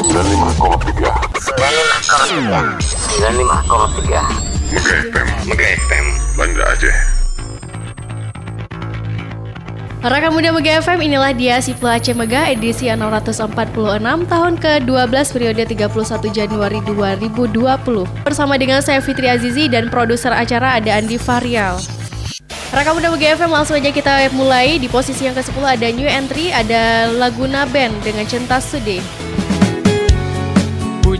Mega FM, Mega FM, Banda Aceh. Rekan Muda Mega FM inilah dia si Aceh Mega edisi 646 tahun ke-12 periode 31 Januari 2020 Bersama dengan saya Fitri Azizi dan produser acara ada Andi Varial Rekan Muda Mega FM langsung aja kita mulai. Di posisi yang ke-10 ada new entry ada Laguna Band dengan Cinta Sude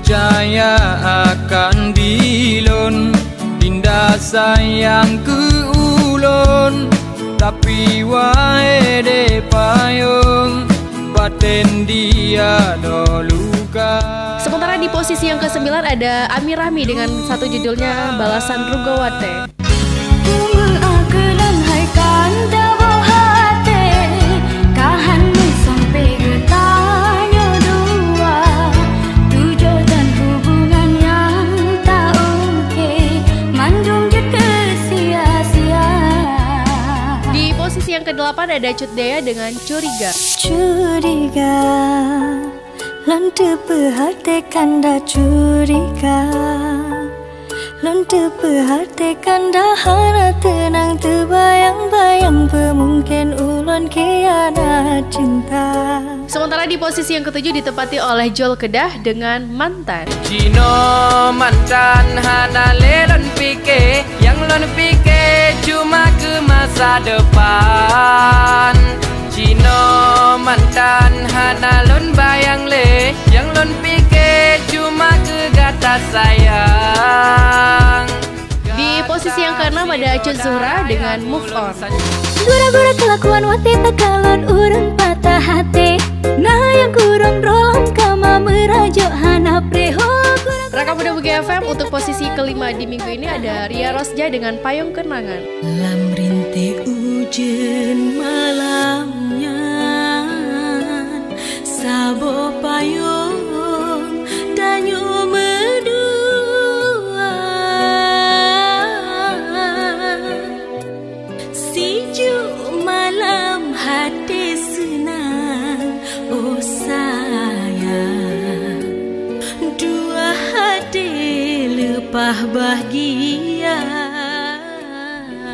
Percaya akan dilon Dinda sayang ke ulon Tapi wae de payung Baten dia no luka. Sementara di posisi yang ke-9 ada Amir Rahmi dengan satu judulnya Balasan Rugawate ke-8 ada Cut Dea dengan Curiga. Curiga Lantu perhatikan dah curiga Lantu perhatikan dah hana tenang Terbayang-bayang Pemungkin ulun kiana cinta. Sementara di posisi yang ketujuh ditempati oleh Jol Kedah dengan Mantan. Cino mantan hana lelon pike Yang lon pike cuma ke masa depan. Cino mantan hana lon bayang le Yang lon pike cuma ke gata sayang posisi yang keenam ada Cut Zuhra dengan Move On. Gura-gura kelakuan wati takalon urun patah hati. Nah yang kurang rolong kama merajuk hana preho Raka Muda Bugi FM untuk posisi kelima di minggu ini ada Ria Rosja dengan Payung Kenangan. Lam rintik hujan malamnya hati senang Oh sayang. Dua hati lepah bahagia.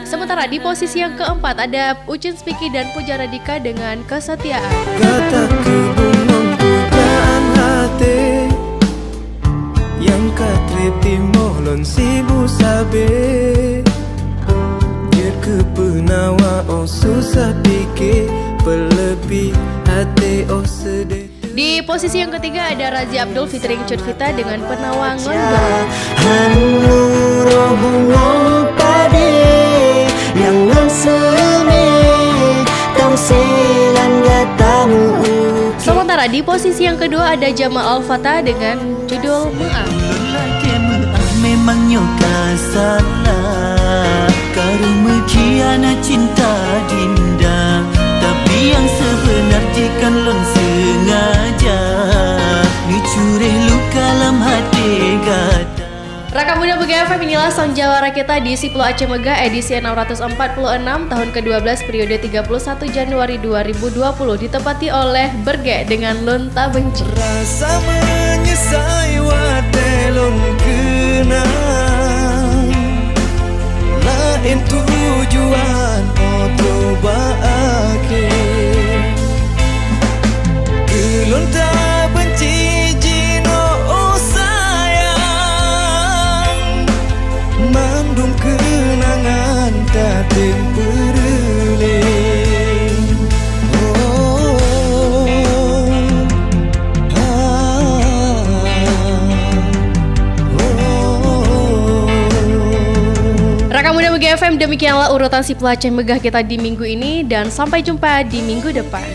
Sementara di posisi yang keempat ada Ucin Spiki dan Pujara Dika dengan Kesetiaan. Kata kebunung pujaan hati. Yang katreti molon sibu sabe. Dia ke penawa oh susah hati. Oh sedih. Di posisi yang ketiga ada Razi Abdul featuring Cut Vita dengan Penawang gatamu. Sementara di posisi yang kedua ada Jamal Al-Fatah dengan judul meah memang salah. Cinta jika lon sengaja Ni curih luka lam hati gata Raka Muda Bega FM inilah sang jawara kita di Siplo Aceh Mega edisi 646 tahun ke-12 periode 31 Januari 2020 ditepati oleh Berge dengan Lunta Benci. Rasa menyesai FM demikianlah urutan si pelaceh megah kita di minggu ini dan sampai jumpa di minggu depan.